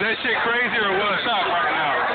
that shit crazy or what? What's right now?